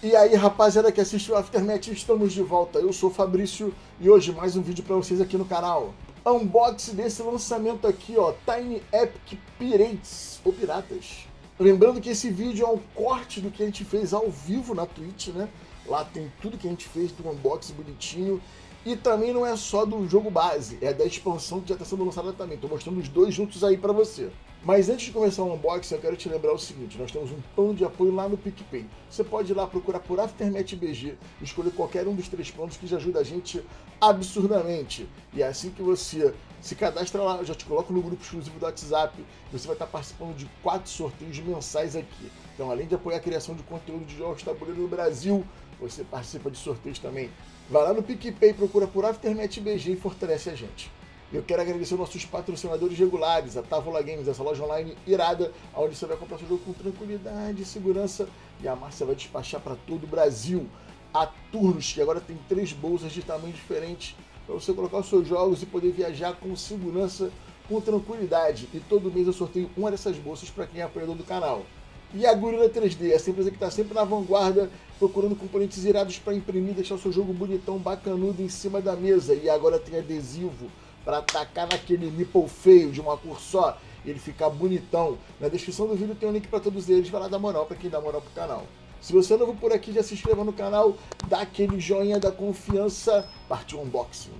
E aí, rapaziada que assiste o Aftermath, estamos de volta. Eu sou o Fabrício e hoje mais um vídeo para vocês aqui no canal. Unboxing desse lançamento aqui, ó, Tiny Epic Pirates, ou Piratas. Lembrando que esse vídeo é um corte do que a gente fez ao vivo na Twitch, né? Lá tem tudo que a gente fez do unboxing bonitinho. E também não é só do jogo base, é da expansão que já está sendo lançada também. Estou mostrando os dois juntos aí para você. Mas antes de começar o unboxing, eu quero te lembrar o seguinte: nós temos um plano de apoio lá no PicPay. Você pode ir lá procurar por Aftermath BG, escolher qualquer um dos três planos que já ajuda a gente absurdamente. E é assim que você se cadastra lá, eu já te coloco no grupo exclusivo do WhatsApp. Você vai estar participando de quatro sorteios mensais aqui. Então, além de apoiar a criação de conteúdo de jogos tabuleiro no Brasil, você participa de sorteios também. Vai lá no PicPay, procura por Aftermath BG e fortalece a gente. Eu quero agradecer nossos patrocinadores regulares, a Távola Games, essa loja online irada, onde você vai comprar seu jogo com tranquilidade e segurança. E a Márcia vai despachar para todo o Brasil. A Turnos, que agora tem três bolsas de tamanho diferente, para você colocar os seus jogos e poder viajar com segurança, com tranquilidade. E todo mês eu sorteio uma dessas bolsas para quem é apoiador do canal. E a Gorilla 3D, essa empresa que está sempre na vanguarda, procurando componentes irados para imprimir, deixar o seu jogo bonitão, bacanudo em cima da mesa. E agora tem adesivo para atacar naquele nipple feio de uma cor só ele ficar bonitão. Na descrição do vídeo tem um link para todos eles, vai lá dar moral para quem dá moral pro canal. Se você é novo por aqui, já se inscreva no canal, dá aquele joinha da confiança, partiu unboxing.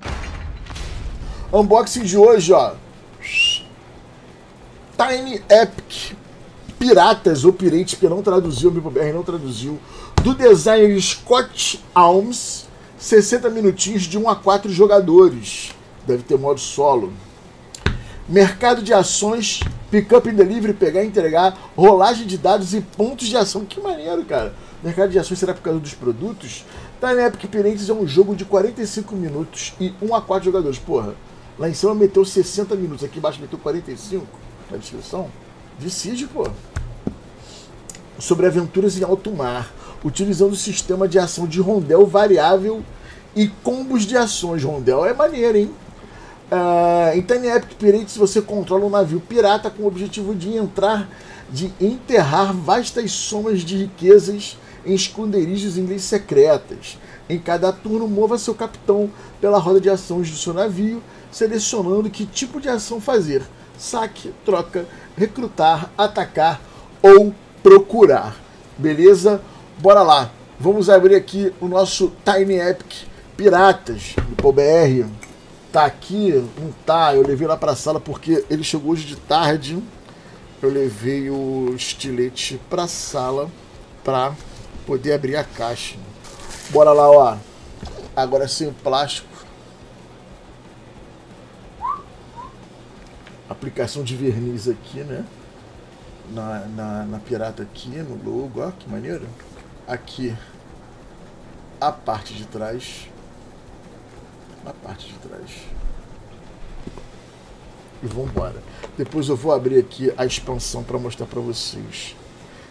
Unboxing de hoje, ó. Tiny Epic Piratas ou Pirates, porque não traduziu, o MipoBR não traduziu, do designer Scott Alms, 60 minutinhos de 1 a 4 jogadores deve ter modo solo. Mercado de ações, pick-up and delivery, pegar e entregar, rolagem de dados e pontos de ação. Que maneiro, cara. Mercado de ações será por causa dos produtos? Tá na Epic Pirates é um jogo de 45 minutos e 1 a 4 jogadores. Porra, lá em cima meteu 60 minutos, aqui embaixo meteu 45 na descrição. Decide, pô. Sobre aventuras em alto mar, utilizando o sistema de ação de rondel variável e combos de ações. Rondel é maneiro, hein? Uh, em Tiny Epic Pirates você controla um navio pirata com o objetivo de entrar, de enterrar vastas somas de riquezas em esconderijos em leis secretas. Em cada turno, mova seu capitão pela roda de ações do seu navio, selecionando que tipo de ação fazer: saque, troca, recrutar, atacar ou procurar. Beleza? Bora lá. Vamos abrir aqui o nosso Tiny Epic Piratas do POBR tá aqui, não tá. Eu levei lá pra sala porque ele chegou hoje de tarde. Eu levei o estilete pra sala pra poder abrir a caixa. Bora lá, ó. Agora sem plástico. Aplicação de verniz aqui, né? Na, na, na pirata aqui, no logo, ó, que maneiro. Aqui a parte de trás na parte de trás. E vamos embora. Depois eu vou abrir aqui a expansão para mostrar para vocês.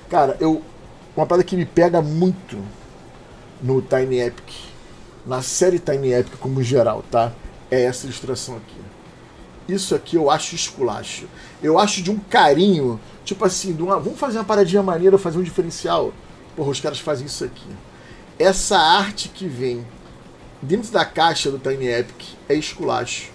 Cara, eu uma parada que me pega muito no Tiny Epic, na série Tiny Epic como geral, tá? É essa ilustração aqui. Isso aqui eu acho esculacho. Eu acho de um carinho, tipo assim, uma, vamos fazer uma paradinha maneira, fazer um diferencial. Porra, os caras fazem isso aqui. Essa arte que vem dentro da caixa do Tiny Epic é esculacho,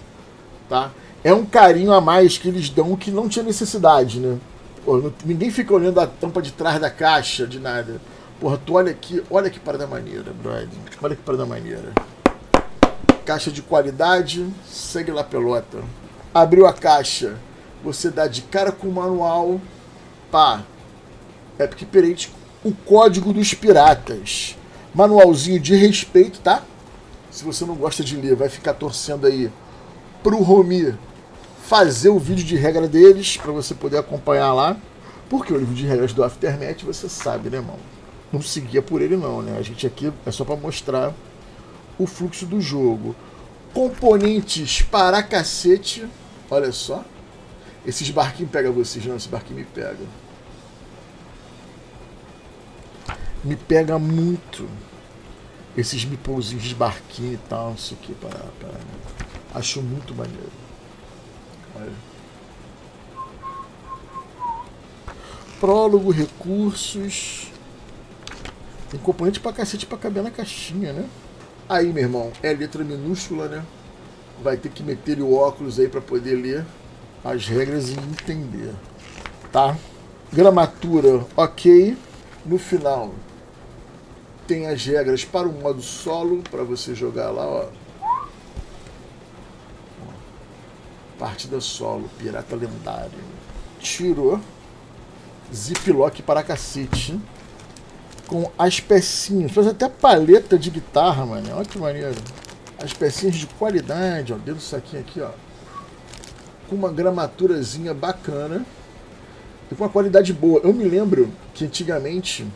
tá? É um carinho a mais que eles dão que não tinha necessidade, né? Não, ninguém fica olhando a tampa de trás da caixa, de nada. Porra, tu olha aqui, olha que parada maneira, brother. Olha que parada maneira. Caixa de qualidade, segue lá pelota. Abriu a caixa, você dá de cara com o manual, pá. Epic Pirate, o código dos piratas. Manualzinho de respeito, tá? Se você não gosta de ler, vai ficar torcendo aí pro Romi fazer o vídeo de regra deles para você poder acompanhar lá. Porque o livro de regras do Aftermath, você sabe, né, irmão? Não seguia por ele não, né? A gente aqui é só para mostrar o fluxo do jogo. Componentes para cacete. Olha só. Esses barquinhos pegam vocês, não? Esse barquinho me pega. Me pega muito esses mipouzinhos de barquinho e tal, não sei o que, para, para. Acho muito maneiro. Olha. Prólogo, recursos. Tem componente pra cacete pra caber na caixinha, né? Aí, meu irmão, é letra minúscula, né? Vai ter que meter o óculos aí para poder ler as regras e entender, tá? Gramatura, ok. No final, tem as regras para o modo solo, para você jogar lá, ó. Partida solo, pirata lendário. Tirou. Ziplock para cacete. Com as pecinhas. Faz até paleta de guitarra, mano. Olha que maneiro. As pecinhas de qualidade, ó. Dentro do saquinho aqui, ó. Com uma gramaturazinha bacana. E com uma qualidade boa. Eu me lembro que antigamente.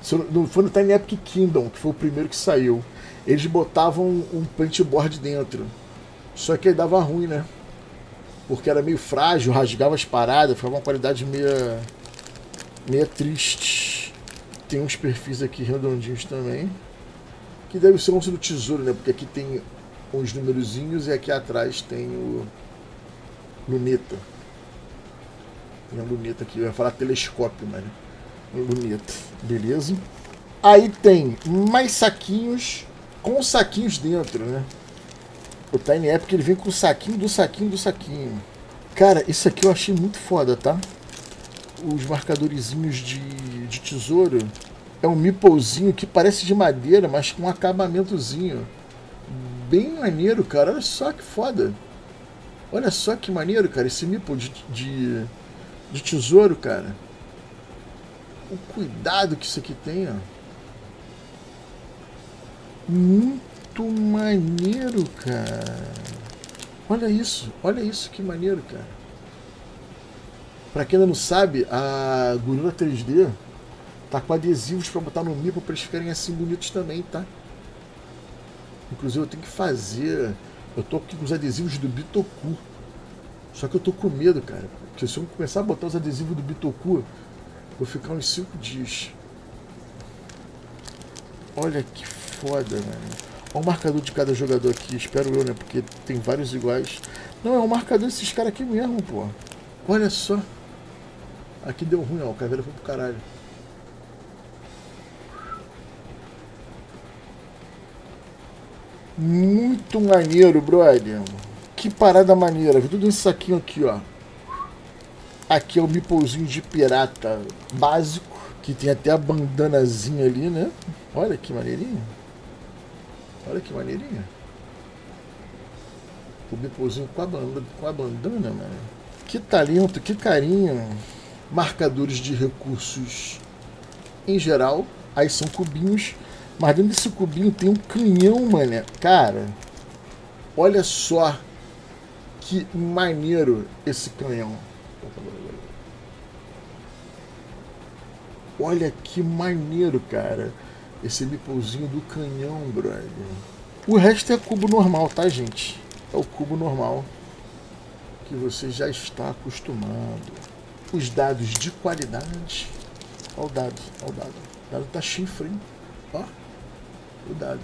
Foi no Tiny Epic Kingdom, que foi o primeiro que saiu. Eles botavam um paintboard dentro. Só que aí dava ruim, né? Porque era meio frágil, rasgava as paradas, ficava uma qualidade meio meia triste. Tem uns perfis aqui redondinhos também. Que deve ser um do tesouro, né? Porque aqui tem uns numerozinhos e aqui atrás tem o luneta. Tem a luneta aqui, eu ia falar telescópio, mas luneta. Beleza? Aí tem mais saquinhos com saquinhos dentro, né? O Tiny Epic ele vem com o saquinho do saquinho do saquinho. Cara, isso aqui eu achei muito foda, tá? Os marcadorzinhos de, de tesouro. É um meeplezinho que parece de madeira, mas com um acabamentozinho. Bem maneiro, cara. Olha só que foda. Olha só que maneiro, cara. Esse meeple de, de, de tesouro, cara. O cuidado que isso aqui tem, ó. Muito maneiro, cara. Olha isso, olha isso, que maneiro, cara. Pra quem ainda não sabe, a Gorilla 3D tá com adesivos para botar no Mipo para eles ficarem assim bonitos também, tá? Inclusive eu tenho que fazer. Eu tô aqui com os adesivos do Bitoku. Só que eu tô com medo, cara. Porque se eu começar a botar os adesivos do Bitoku, vou ficar uns 5 dias. Olha que foda, mano. Olha o marcador de cada jogador aqui, espero eu, né? Porque tem vários iguais. Não, é o marcador desses caras aqui mesmo, pô. Olha só. Aqui deu ruim, ó. O caveira foi pro caralho. Muito maneiro, brother. Que parada maneira. Viu tudo esse saquinho aqui, ó. Aqui é o mipolzinho de pirata básico. Que tem até a bandanazinha ali, né? Olha que maneirinho. Olha que maneirinha. O bipozinho com a, com a bandana, mano. Que talento, que carinho. Marcadores de recursos em geral. Aí são cubinhos. Mas dentro desse cubinho tem um canhão, mano. Cara, olha só que maneiro esse canhão. Olha que maneiro, cara. Esse bipolzinho do canhão, brother. O resto é cubo normal, tá, gente? É o cubo normal que você já está acostumado. Os dados de qualidade. Olha o dado, olha o dado. O dado tá chifre, hein? Ó, o dado.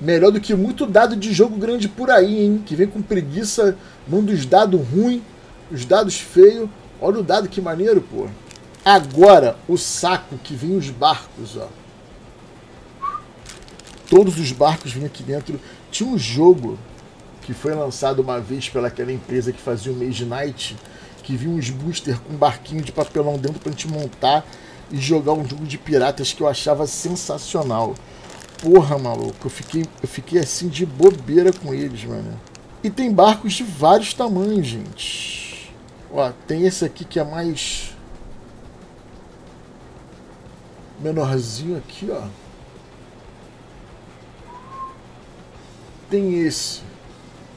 Melhor do que muito dado de jogo grande por aí, hein? Que vem com preguiça, manda os dados ruins, os dados feios. Olha o dado que maneiro, pô. Agora, o saco que vem os barcos, ó todos os barcos vinham aqui dentro. Tinha um jogo que foi lançado uma vez pelaquela empresa que fazia o Mage Night, que vinha uns booster com um barquinho de papelão dentro pra gente montar e jogar um jogo de piratas que eu achava sensacional. Porra, maluco, eu fiquei, eu fiquei assim de bobeira com eles, mano. E tem barcos de vários tamanhos, gente. Ó, tem esse aqui que é mais menorzinho aqui, ó. Tem esse,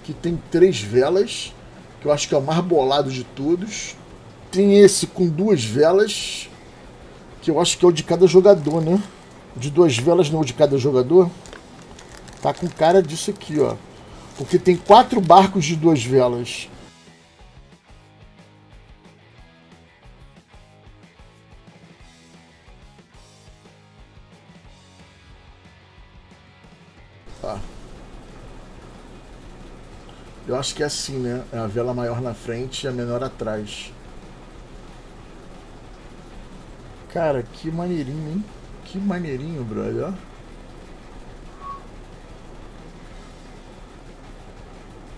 que tem três velas, que eu acho que é o mais bolado de todos. Tem esse com duas velas, que eu acho que é o de cada jogador, né? De duas velas não é o de cada jogador. Tá com cara disso aqui, ó. Porque tem quatro barcos de duas velas. Eu acho que é assim, né? É a vela maior na frente e a menor atrás. Cara, que maneirinho, hein? Que maneirinho, brother, ó.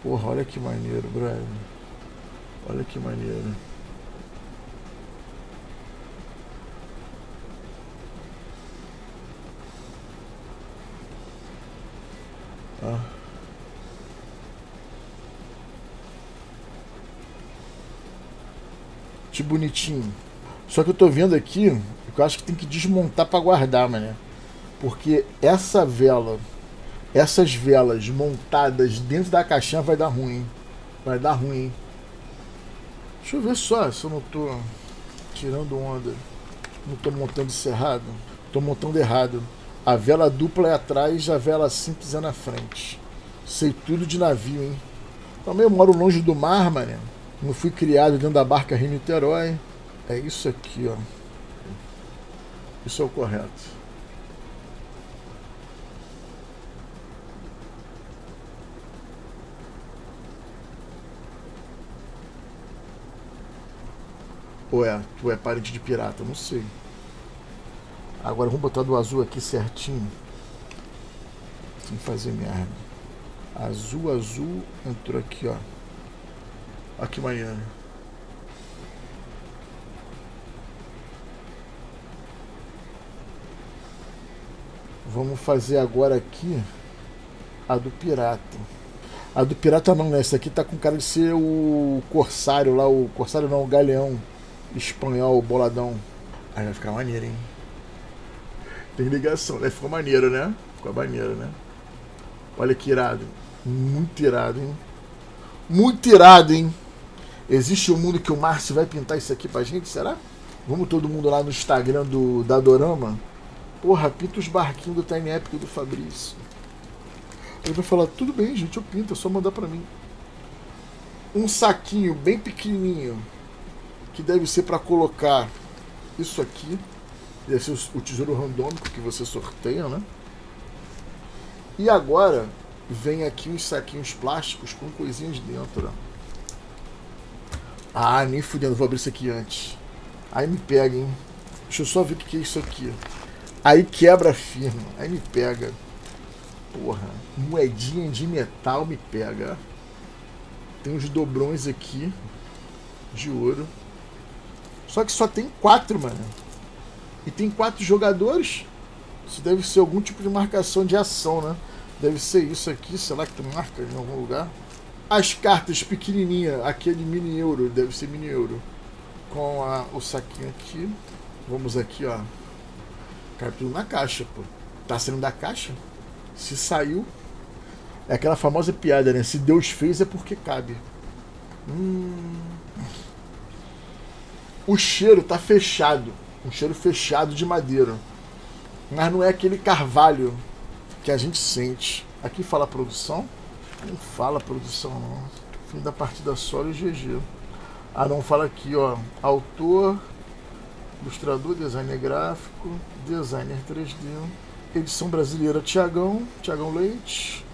Porra, olha que maneiro, brother. Olha que maneiro. Que bonitinho. Só que eu tô vendo aqui, que eu acho que tem que desmontar para guardar, mané. Porque essa vela, essas velas montadas dentro da caixinha vai dar ruim. Vai dar ruim. Deixa eu ver só se eu não tô tirando onda. Não tô montando isso errado. Tô montando errado. A vela dupla é atrás, a vela simples é na frente. Sei tudo de navio, hein? Também eu moro longe do mar, mané. Não fui criado dentro da barca Rio Niterói. É isso aqui, ó. Isso é o correto. Ou é, tu é parente de pirata? Não sei. Agora vamos botar do azul aqui certinho. Sem fazer merda. Azul, azul. Entrou aqui, ó. Olha que Vamos fazer agora aqui a do pirata. A do pirata não, né? Essa aqui tá com cara de ser o corsário lá, o corsário não, o galeão espanhol, boladão. Aí vai ficar maneiro, hein? Tem ligação, né? Ficou maneiro, né? Ficou maneiro, né? Olha que irado. Muito irado, hein? Muito irado, hein? Existe um mundo que o Márcio vai pintar isso aqui pra gente, será? Vamos todo mundo lá no Instagram do da Dorama? Porra, pinta os barquinhos do Tiny Epic do Fabrício. Ele vai falar, tudo bem, gente, eu pinto, é só mandar pra mim. Um saquinho bem pequenininho, que deve ser para colocar isso aqui. Deve ser o tesouro randômico que você sorteia, né? E agora vem aqui uns saquinhos plásticos com coisinhas dentro. Ó. Ah, nem fudendo, vou abrir isso aqui antes. Aí me pega, hein? Deixa eu só ver o que é isso aqui. Aí quebra firma. Aí me pega. Porra, moedinha de metal me pega. Tem uns dobrões aqui de ouro. Só que só tem quatro, mano. E tem quatro jogadores. Isso deve ser algum tipo de marcação de ação, né? Deve ser isso aqui, sei lá que tu marca em algum lugar. As cartas pequenininha, aquele mini euro, deve ser mini euro. Com a, o saquinho aqui. Vamos aqui, ó. Cai tudo na caixa, pô. Tá saindo da caixa? Se saiu. É aquela famosa piada, né? Se Deus fez é porque cabe. Hum. O cheiro tá fechado. Um cheiro fechado de madeira. Mas não é aquele carvalho que a gente sente. Aqui fala produção. Não fala produção, não. Fim da partida solo e GG. Ah, não fala aqui, ó. Autor, ilustrador, designer gráfico, designer 3D. Edição brasileira Tiagão, Tiagão Leite.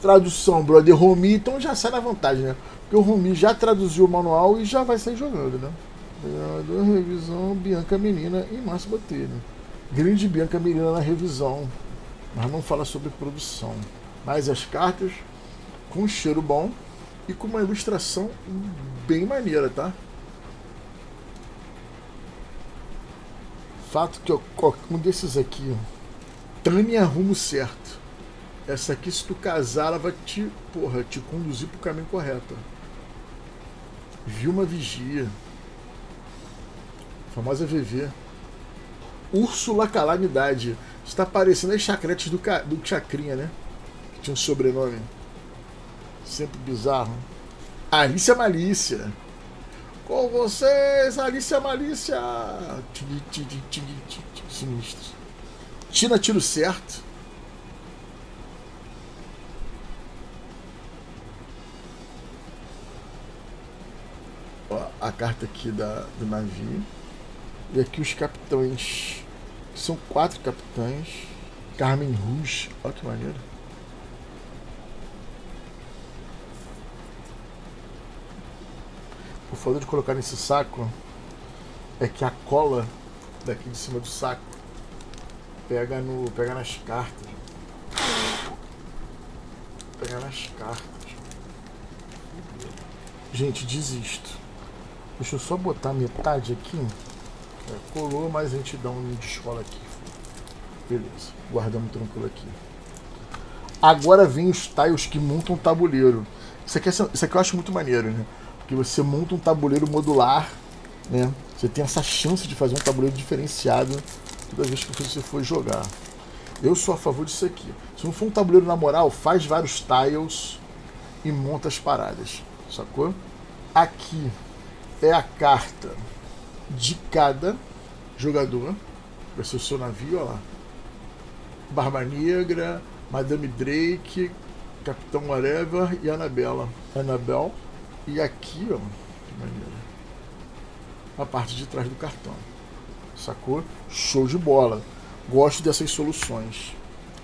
Tradução, brother Romi, então já sai na vantagem, né? Porque o Romi já traduziu o manual e já vai sair jogando, né? revisão Bianca Menina e Márcio Botelho. Grande Bianca Menina na revisão, mas não fala sobre produção. Mas as cartas com cheiro bom e com uma ilustração bem maneira, tá? Fato que eu, um desses aqui, Tânia Rumo Certo. Essa aqui, se tu casar, ela vai te, porra, te conduzir pro caminho correto. Vilma Vigia. Famosa VV. Úrsula Calamidade. Está parecendo as chacretes do, do Chacrinha, né? Que tinha um sobrenome. Sempre bizarro. Alicia Malícia. Com vocês, Alicia Malícia. Sinistro. Tina Tiro Certo. Ó, a carta aqui da, do navio. E aqui os capitães. São quatro capitães. Carmen Rouge. Olha que maneiro. O foda de colocar nesse saco é que a cola daqui de cima do saco Pega no. Pega nas cartas. Pega nas cartas. Gente, desisto. Deixa eu só botar metade aqui. É, colou, mas a gente dá um de escola aqui. Beleza. Guardamos tranquilo aqui. Agora vem os tiles que montam o tabuleiro. Isso aqui, é, isso aqui eu acho muito maneiro, né? Porque você monta um tabuleiro modular, né? Você tem essa chance de fazer um tabuleiro diferenciado toda vez que você for jogar. Eu sou a favor disso aqui. Se não for um tabuleiro na moral, faz vários tiles e monta as paradas. Sacou? Aqui é a carta de cada jogador. Vai ser o seu navio, ó lá. Barba Negra, Madame Drake, Capitão Whatever e Anabela. Anabel. E aqui, ó, que. A parte de trás do cartão. Sacou? Show de bola. Gosto dessas soluções.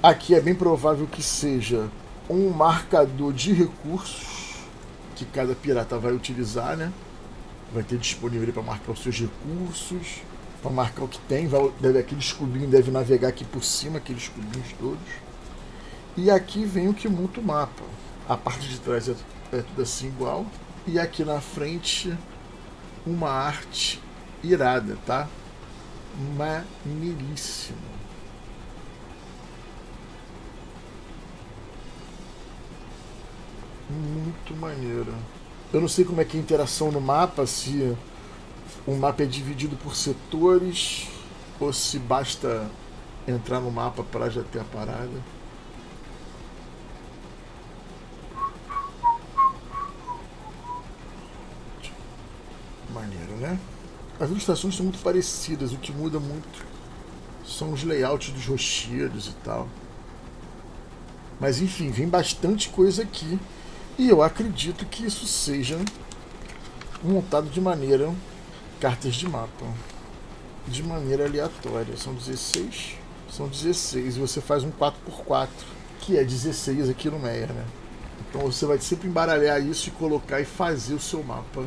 Aqui é bem provável que seja um marcador de recursos que cada pirata vai utilizar, né? Vai ter disponível para marcar os seus recursos, para marcar o que tem. Vai, deve, aquele escudinho deve navegar aqui por cima, aqueles cubinhos todos. E aqui vem o que monta o mapa. A parte de trás é, é tudo assim igual. E aqui na frente, uma arte irada, tá? Maneiríssimo. Muito maneiro. Eu não sei como é que é a interação no mapa, se o mapa é dividido por setores ou se basta entrar no mapa para já ter a parada. Maneiro, né? As ilustrações são muito parecidas, o que muda muito são os layouts dos rochedos e tal. Mas enfim, vem bastante coisa aqui. E eu acredito que isso seja montado de maneira cartas de mapa. De maneira aleatória. São 16. São 16. E você faz um 4x4, que é 16 aqui no Meia, né? Então você vai sempre embaralhar isso e colocar e fazer o seu mapa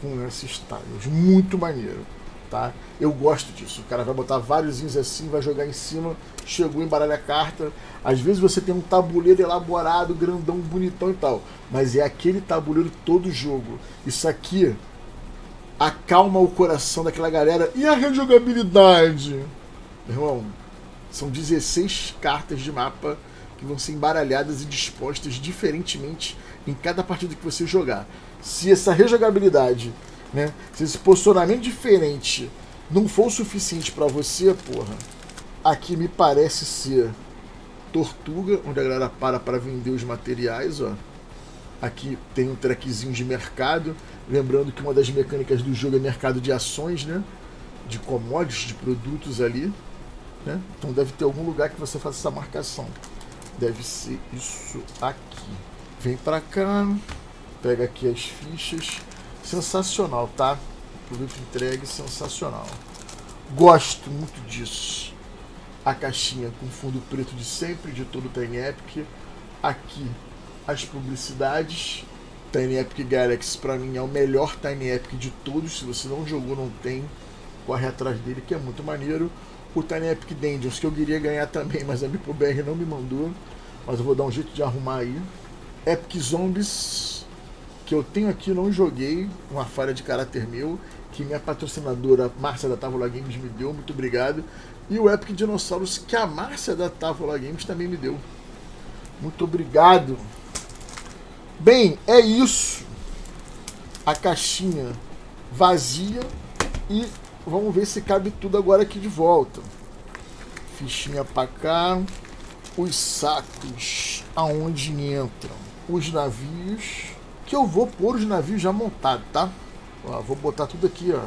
com esses tiles. Muito maneiro tá? Eu gosto disso. O cara vai botar vários assim, vai jogar em cima, chegou, embaralha a carta. Às vezes você tem um tabuleiro elaborado, grandão, bonitão e tal. Mas é aquele tabuleiro todo jogo. Isso aqui acalma o coração daquela galera. E a rejogabilidade? Irmão, são 16 cartas de mapa que vão ser embaralhadas e dispostas diferentemente em cada partida que você jogar. Se essa rejogabilidade né? Se esse posicionamento diferente não for o suficiente para você, porra, aqui me parece ser Tortuga, onde a galera para para vender os materiais, ó. Aqui tem um trackzinho de mercado, lembrando que uma das mecânicas do jogo é mercado de ações, né? De commodities, de produtos ali, né? Então deve ter algum lugar que você faça essa marcação. Deve ser isso aqui. Vem para cá, pega aqui as fichas Sensacional, tá? Produto entregue sensacional. Gosto muito disso. A caixinha com fundo preto de sempre, de todo Tiny Epic. Aqui as publicidades. Tiny Epic Galaxy para mim é o melhor Tiny Epic de todos. Se você não jogou, não tem, corre atrás dele que é muito maneiro. O Tiny Epic Dungeons que eu queria ganhar também, mas a BR não me mandou. Mas eu vou dar um jeito de arrumar aí. Epic Zombies que eu tenho aqui, não joguei, uma falha de caráter meu, que minha patrocinadora Márcia da Távola Games me deu, muito obrigado. E o Epic Dinossauros que a Márcia da Távola Games também me deu. Muito obrigado. Bem, é isso. A caixinha vazia e vamos ver se cabe tudo agora aqui de volta. Fichinha para cá. Os sacos aonde entram os navios que eu vou pôr os navios já montados, tá? Ó, vou botar tudo aqui, ó.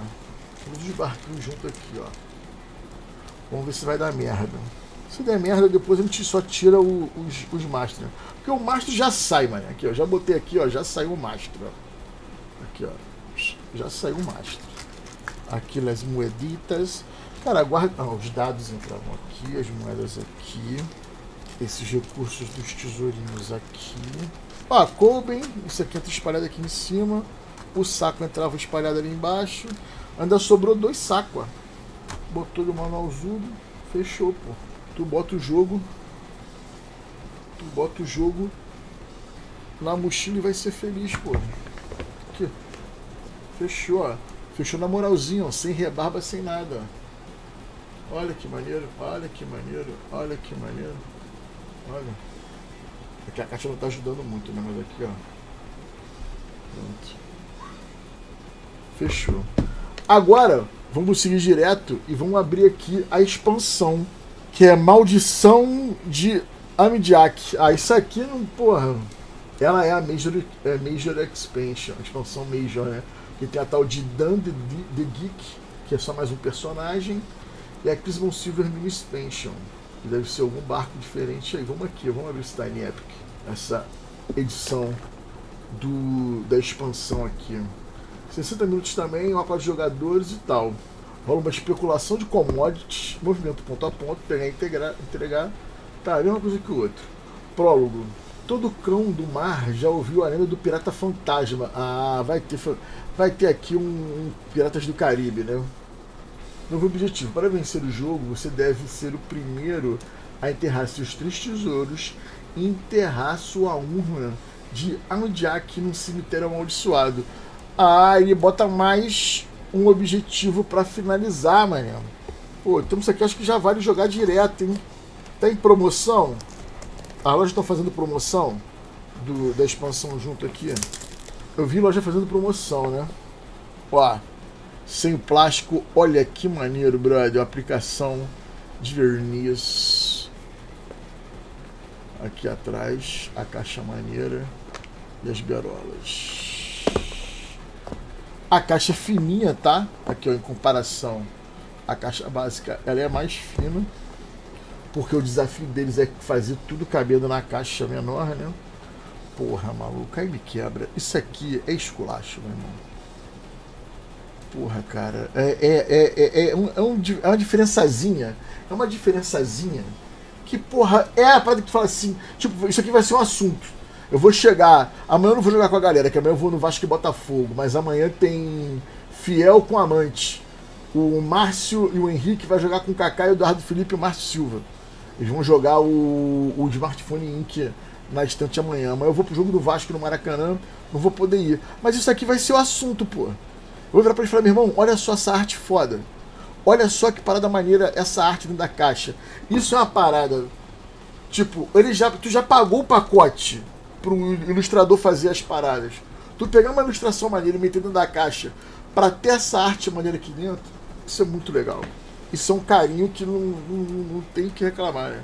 Todos os barquinhos junto aqui, ó. Vamos ver se vai dar merda. Se der merda, depois a gente só tira o, os, os mastros. Né? Porque o mastro já sai, mano. Aqui, ó. Já botei aqui, ó. Já saiu o mastro, ó. Aqui, ó. Já saiu o mastro. Aqui as moeditas. Cara, guarda. Ah, os dados entravam aqui, as moedas aqui. Esses recursos dos tesourinhos aqui. Ó, coubem, isso aqui entra espalhado aqui em cima. O saco entrava espalhado ali embaixo. Ainda sobrou dois sacos, ó. Botou o manualzudo. Fechou, pô. Tu bota o jogo. Tu bota o jogo na mochila e vai ser feliz, pô. Aqui. Fechou, ó. Fechou na moralzinha, ó. Sem rebarba, sem nada, ó. Olha que maneiro, olha que maneiro, olha que maneiro. Olha. Aqui a caixa não tá ajudando muito, né? Mas aqui, ó. Pronto. Fechou. Agora, vamos seguir direto e vamos abrir aqui a expansão, que é Maldição de Amidiak. Ah, isso aqui não, porra. Ela é a Major, é Major Expansion, a expansão Major, né? Que tem a tal de Dan the, the Geek, que é só mais um personagem, e a Crisman Silver Mini Expansion, deve ser algum barco diferente aí. Vamos aqui, vamos abrir esse Tiny Epic, essa edição do, da expansão aqui. 60 minutos também, mapa de jogadores e tal. Rola uma especulação de commodities, movimento ponto a ponto, pegar e integrar, entregar. Tá, a mesma coisa que o outro. Prólogo. Todo cão do mar já ouviu a lenda do pirata fantasma. Ah, vai ter, vai ter aqui um, um Piratas do Caribe, né? Novo objetivo. Para vencer o jogo, você deve ser o primeiro a enterrar seus três tesouros e enterrar sua urna de Andiak num cemitério amaldiçoado. Ah, ele bota mais um objetivo para finalizar, mané. Pô, temos aqui, acho que já vale jogar direto, hein? Tá em promoção? A loja está fazendo promoção do, da expansão junto aqui. Eu vi loja fazendo promoção, né? Ó, sem plástico, olha que maneiro, brother. Aplicação de verniz. Aqui atrás, a caixa maneira e as garolas. A caixa fininha, tá? Aqui, ó, em comparação. A caixa básica, ela é mais fina. Porque o desafio deles é fazer tudo cabendo na caixa menor, né? Porra, maluco, aí me quebra. Isso aqui é esculacho, meu irmão. Porra, cara. É, é, é, é, um, é, um, é uma diferençazinha. É uma diferençazinha que, porra, é a parada que tu fala assim. Tipo, isso aqui vai ser um assunto. Eu vou chegar. Amanhã eu não vou jogar com a galera, que amanhã eu vou no Vasco e Botafogo. Mas amanhã tem Fiel com Amante. O Márcio e o Henrique vai jogar com o Kaká, o Eduardo Felipe e o Márcio Silva. Eles vão jogar o, o Smartphone Inc. na estante amanhã. Amanhã eu vou pro jogo do Vasco no Maracanã, não vou poder ir. Mas isso aqui vai ser o assunto, pô. Vou virar pra eles e falar, meu irmão, olha só essa arte foda. Olha só que parada maneira essa arte dentro da caixa. Isso é uma parada. Tipo, ele já, tu já pagou o pacote para um ilustrador fazer as paradas. Tu pegar uma ilustração maneira e meter dentro da caixa para ter essa arte maneira aqui dentro, isso é muito legal. Isso é um carinho que não, não, não tem que reclamar, né?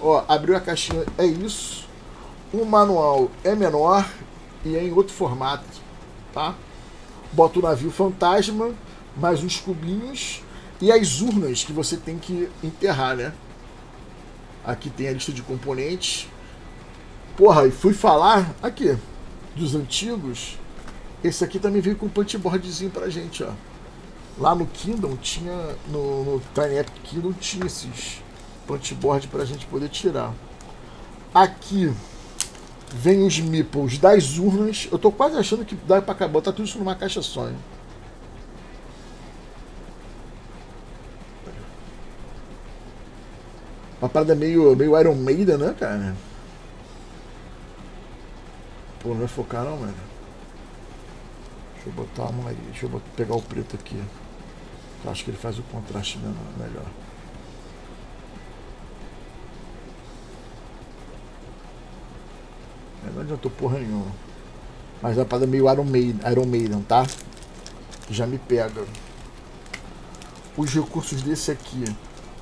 Ó, abriu a caixinha, é isso. O manual é menor e é em outro formato, tá? Bota o navio fantasma, mais uns cubinhos e as urnas que você tem que enterrar, né? Aqui tem a lista de componentes, Porra, e fui falar aqui dos antigos. Esse aqui também veio com um punchboardzinho pra gente, ó. Lá no Kingdom tinha. No, no Tiny Epic Kingdom tinha esses punchboard pra gente poder tirar. Aqui vem os meeples das urnas. Eu tô quase achando que dá pra botar tudo isso numa caixa só. Hein? Uma parada meio, meio Iron Maiden, né, cara? Pô, não vai focar não, mano. Deixa eu botar uma. Deixa eu pegar o preto aqui. Eu acho que ele faz o contraste melhor. É, não adiantou porra nenhuma. Mas é uma parada meio Iron Maiden, Iron Maiden, tá? Já me pega. Os recursos desse aqui.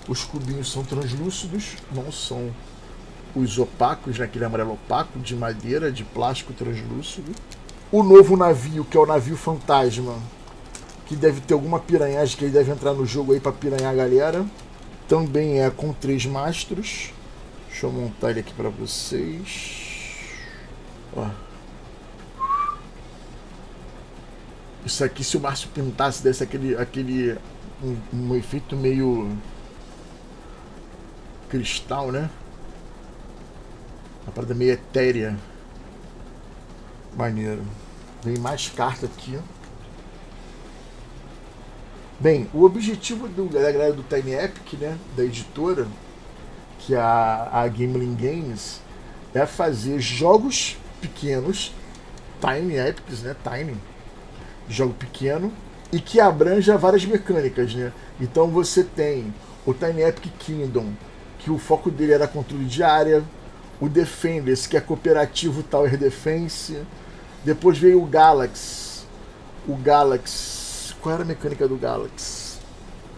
Os cubinhos são translúcidos, não são os opacos, né, aquele amarelo opaco, de madeira, de plástico translúcido. O novo navio, que é o navio fantasma, que deve ter alguma piranhagem que ele deve entrar no jogo aí para piranhar a galera. Também é com três mastros. Deixa eu montar ele aqui para vocês. Ó. Isso aqui, se o Márcio pintasse, desse aquele, aquele um, um efeito meio cristal, né? Uma parada meio etérea. Maneiro. Vem mais carta aqui. Bem, o objetivo do, da galera do Tiny Epic, né, da editora, que é a, a Gameling Games, é fazer jogos pequenos, Tiny Epics, né, Tiny, jogo pequeno, e que abranja várias mecânicas, né. Então você tem o Tiny Epic Kingdom, que o foco dele era controle de área, o Defenders, que é cooperativo Tower Defense, depois veio o Galaxy, o Galaxy qual era a mecânica do Galaxy?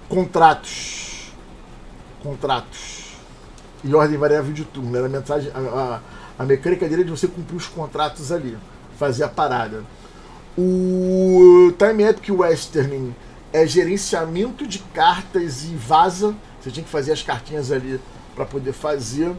Contratos. Contratos. E ordem variável de turno. Era a, mensagem, a, a, a mecânica dele é de você cumprir os contratos ali. Fazer a parada. O Time Epic Western é gerenciamento de cartas e vaza. Você tinha que fazer as cartinhas ali para poder fazer.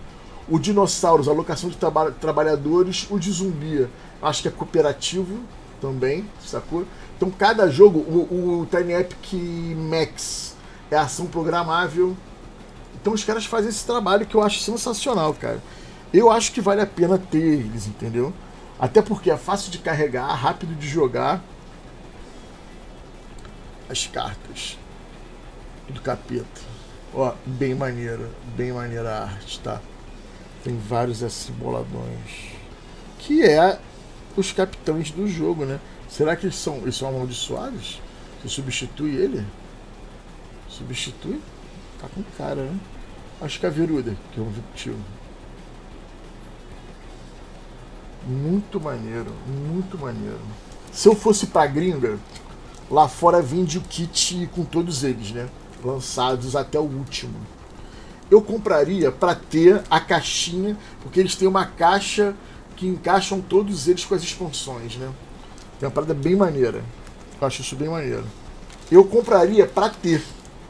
O Dinossauros, alocação de traba trabalhadores. O de zumbi, acho que é cooperativo também, sacou? Então cada jogo, o, o Epic Max é ação programável. Então os caras fazem esse trabalho que eu acho sensacional, cara. Eu acho que vale a pena ter eles, entendeu? Até porque é fácil de carregar, rápido de jogar. As cartas do capeta. Ó, bem maneira, bem maneira a arte, tá? Tem vários assim boladões. Que é os capitães do jogo, né? Será que eles são, eles são amaldiçoados? Você substitui ele? Substitui? Tá com cara, né? Acho que a Veruda, que é um tio. Muito maneiro, muito maneiro. Se eu fosse pra gringa, lá fora vende o kit com todos eles, né? Lançados até o último. Eu compraria para ter a caixinha, porque eles têm uma caixa que encaixam todos eles com as expansões, né? Tem uma parada bem maneira. Eu acho isso bem maneiro. Eu compraria para ter.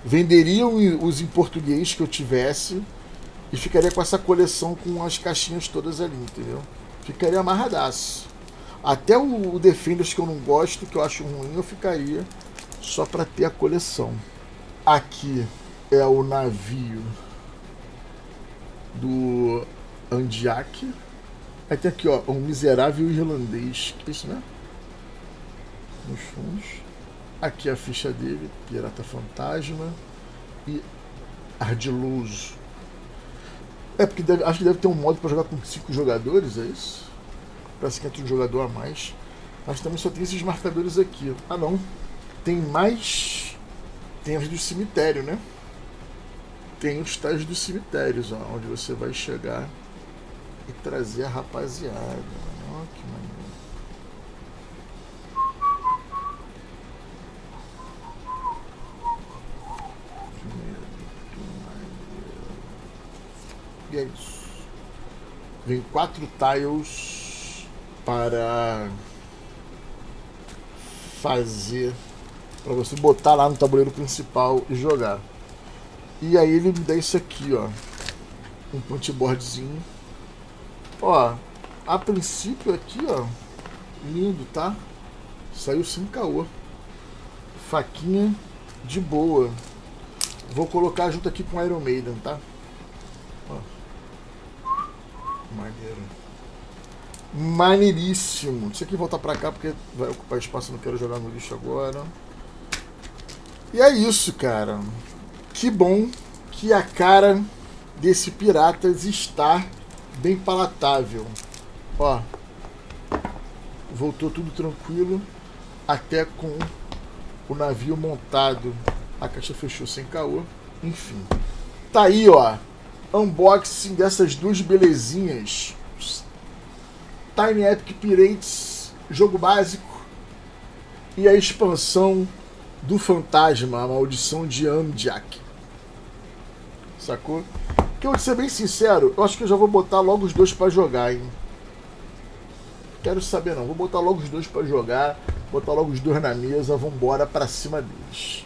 Venderia os em português que eu tivesse e ficaria com essa coleção com as caixinhas todas ali, entendeu? Ficaria amarradaço. Até o Defenders que eu não gosto, que eu acho ruim, eu ficaria só para ter a coleção. Aqui é o navio do Andiak. Aí tem aqui, ó, um miserável irlandês. Que é isso, né? nos fundos. Aqui a ficha dele, Pirata Fantasma e Ardiloso. É, porque deve, acho que deve ter um modo para jogar com 5 jogadores, é isso? Parece que entra um jogador a mais. Mas também só tem esses marcadores aqui. Ah não. Tem mais. Tem as do cemitério, né? Tem os tais dos cemitérios, ó, onde você vai chegar e trazer a rapaziada. Ó, que maneiro. É isso. Vem quatro tiles para fazer para você botar lá no tabuleiro principal e jogar. E aí ele me dá isso aqui, ó. Um punchboardzinho. Ó, a princípio aqui, ó. Lindo, tá? Saiu sem caô. Faquinha de boa. Vou colocar junto aqui com Iron Maiden, tá? Maneiro. Maneiríssimo. Deixa aqui voltar pra cá porque vai ocupar espaço, não quero jogar no lixo agora. E é isso, cara. Que bom que a cara desse Piratas está bem palatável. Ó. Voltou tudo tranquilo. Até com o navio montado. A caixa fechou sem caô. Enfim. Tá aí, ó unboxing dessas duas belezinhas. Tiny Epic Pirates, jogo básico, e a expansão do Fantasma, a maldição de Amjak. Sacou? Que eu vou ser bem sincero, eu acho que eu já vou botar logo os dois para jogar, hein? Quero saber não, vou botar logo os dois para jogar, botar logo os dois na mesa, vambora pra cima deles.